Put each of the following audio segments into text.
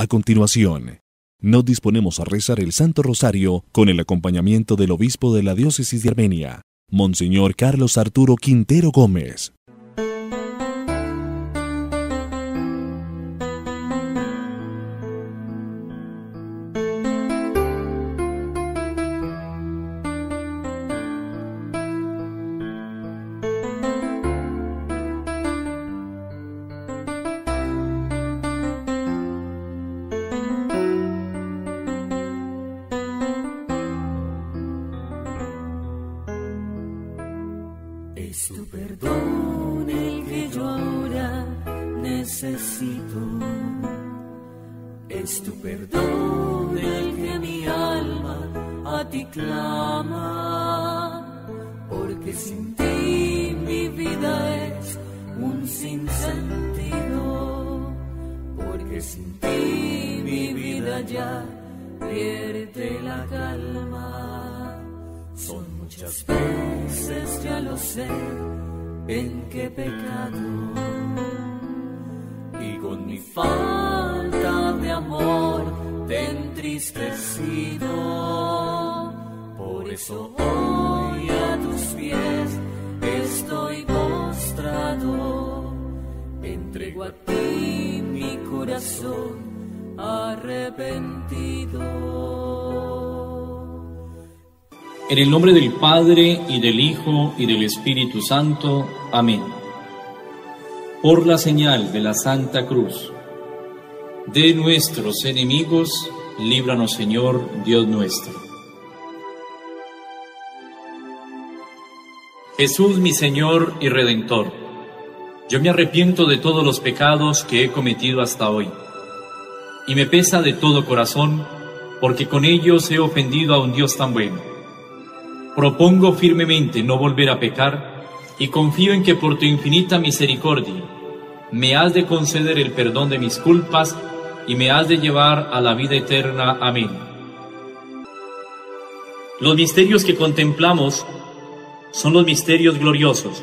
A continuación, nos disponemos a rezar el Santo Rosario con el acompañamiento del obispo de la diócesis de Armenia, Monseñor Carlos Arturo Quintero Gómez. Es un sinsentido. Porque sin ti mi vida ya pierde la calma. Son muchas veces, ya lo sé, en qué pecado. Y con mi falta de amor te entristecido. Por eso hoy a tus pies A ti mi corazón arrepentido. En el nombre del Padre y del Hijo y del Espíritu Santo. Amén. Por la señal de la Santa Cruz, de nuestros enemigos, líbranos Señor, Dios nuestro. Jesús mi Señor y Redentor, yo me arrepiento de todos los pecados que he cometido hasta hoy, y me pesa de todo corazón, porque con ellos he ofendido a un Dios tan bueno Propongo firmemente no volver a pecar y confío en que por tu infinita misericordia me has de conceder el perdón de mis culpas y me has de llevar a la vida eterna. Amén. Los misterios que contemplamos son los misterios gloriosos.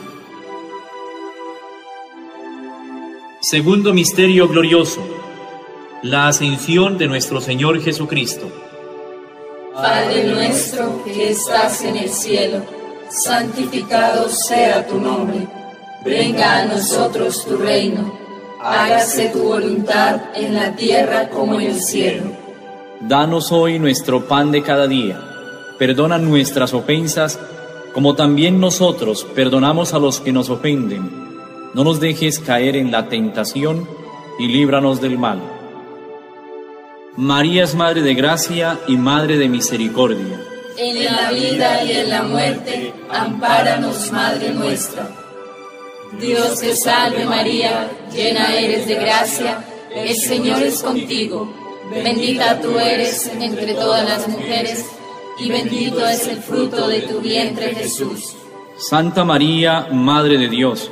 Segundo misterio glorioso. La ascensión de nuestro Señor Jesucristo. Padre nuestro que estás en el cielo, santificado sea tu nombre. Venga a nosotros tu reino. Hágase tu voluntad en la tierra como en el cielo. Danos hoy nuestro pan de cada día. Perdona nuestras ofensas, como también nosotros perdonamos a los que nos ofenden. No nos dejes caer en la tentación y líbranos del mal. María es Madre de Gracia y Madre de Misericordia. En la vida y en la muerte, ampáranos, Madre nuestra. Dios te salve María, llena eres de gracia, el Señor es contigo. Bendita tú eres entre todas las mujeres, y bendito es el fruto de tu vientre Jesús. Santa María, Madre de Dios,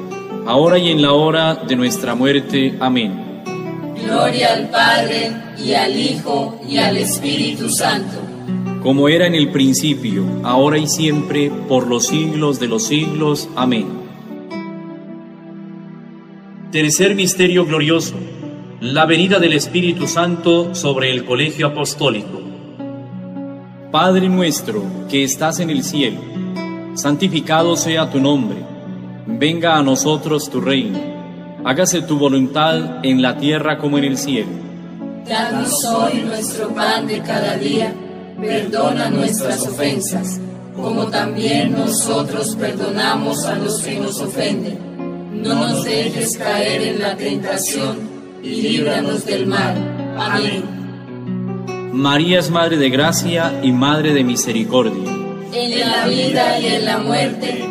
ahora y en la hora de nuestra muerte. Amén. Gloria al Padre, y al Hijo, y al Espíritu Santo. Como era en el principio, ahora y siempre, por los siglos de los siglos. Amén. Tercer misterio glorioso, la venida del Espíritu Santo sobre el colegio apostólico. Padre nuestro que estás en el cielo, santificado sea tu nombre, venga a nosotros tu reino, hágase tu voluntad en la tierra como en el cielo. Danos hoy nuestro pan de cada día, perdona nuestras ofensas, como también nosotros perdonamos a los que nos ofenden. No nos dejes caer en la tentación y líbranos del mal. Amén. María es Madre de Gracia y Madre de Misericordia. En la vida y en la muerte,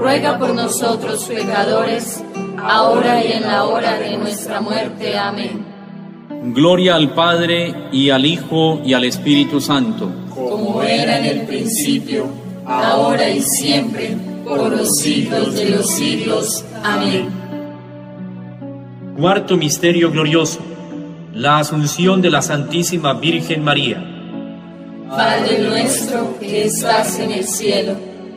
ruega por nosotros pecadores, ahora y en la hora de nuestra muerte. Amén. Gloria al Padre y al Hijo y al Espíritu Santo. Como era en el principio, ahora y siempre, por los siglos de los siglos. Amén. Cuarto Misterio Glorioso. La Asunción de la Santísima Virgen María. Padre nuestro que estás en el cielo,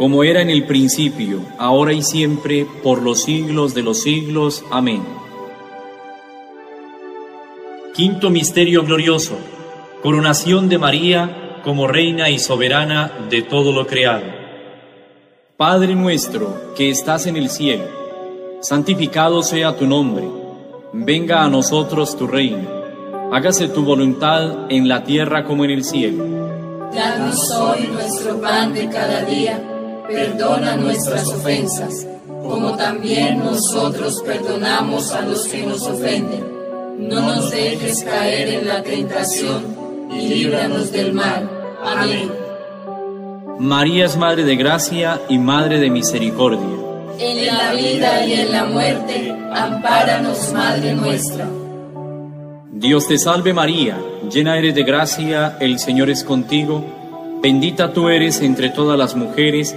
Como era en el principio, ahora y siempre, por los siglos de los siglos. Amén. Quinto Misterio Glorioso. Coronación de María como Reina y Soberana de todo lo creado. Padre nuestro, que estás en el cielo, santificado sea tu nombre. Venga a nosotros tu reino hágase tu voluntad en la tierra como en el cielo. Danos hoy nuestro pan de cada día, perdona nuestras ofensas, como también nosotros perdonamos a los que nos ofenden. No nos dejes caer en la tentación y líbranos del mal. Amén. María es Madre de Gracia y Madre de Misericordia. En la vida y en la muerte, ampáranos, Madre nuestra. Dios te salve María, llena eres de gracia, el Señor es contigo, bendita tú eres entre todas las mujeres,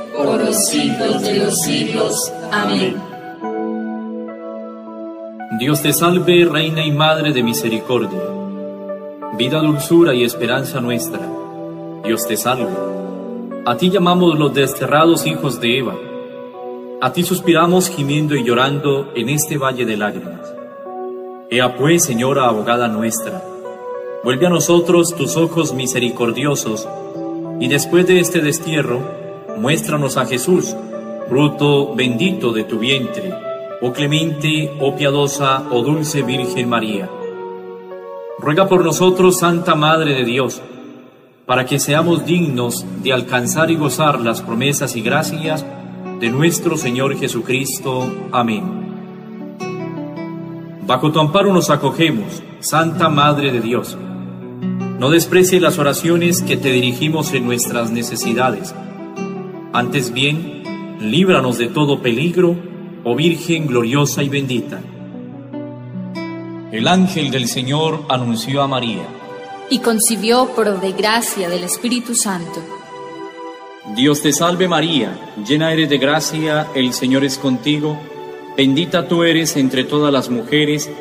por los siglos de los siglos. Amén. Dios te salve, Reina y Madre de Misericordia, vida, dulzura y esperanza nuestra. Dios te salve. A ti llamamos los desterrados hijos de Eva. A ti suspiramos gimiendo y llorando en este valle de lágrimas. Ea pues, Señora abogada nuestra, vuelve a nosotros tus ojos misericordiosos, y después de este destierro, muéstranos a Jesús, fruto bendito de tu vientre, oh clemente, oh piadosa, oh dulce Virgen María. Ruega por nosotros, Santa Madre de Dios, para que seamos dignos de alcanzar y gozar las promesas y gracias de nuestro Señor Jesucristo. Amén. Bajo tu amparo nos acogemos, Santa Madre de Dios. No desprecie las oraciones que te dirigimos en nuestras necesidades. Antes bien, líbranos de todo peligro, oh Virgen gloriosa y bendita. El ángel del Señor anunció a María. Y concibió por de gracia del Espíritu Santo. Dios te salve María, llena eres de gracia, el Señor es contigo, bendita tú eres entre todas las mujeres,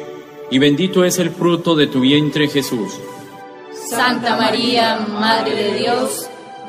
y bendito es el fruto de tu vientre Jesús. Santa María, Madre de Dios,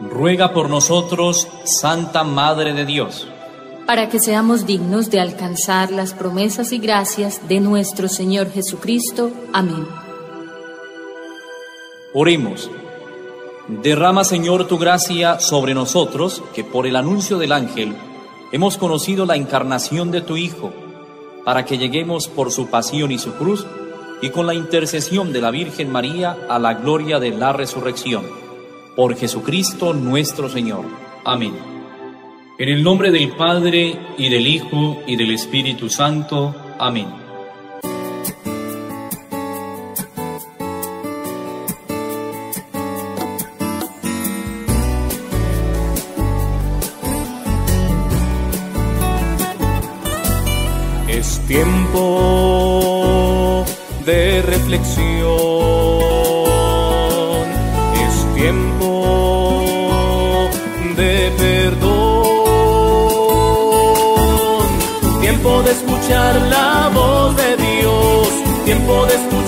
Ruega por nosotros, Santa Madre de Dios para que seamos dignos de alcanzar las promesas y gracias de nuestro Señor Jesucristo. Amén. Oremos. Derrama, Señor, tu gracia sobre nosotros, que por el anuncio del ángel hemos conocido la encarnación de tu Hijo, para que lleguemos por su pasión y su cruz, y con la intercesión de la Virgen María a la gloria de la resurrección. Por Jesucristo nuestro Señor. Amén. En el nombre del Padre, y del Hijo, y del Espíritu Santo. Amén. Es tiempo de reflexión. Tiempo de perdón. Tiempo de escuchar la voz de Dios, tiempo de escuchar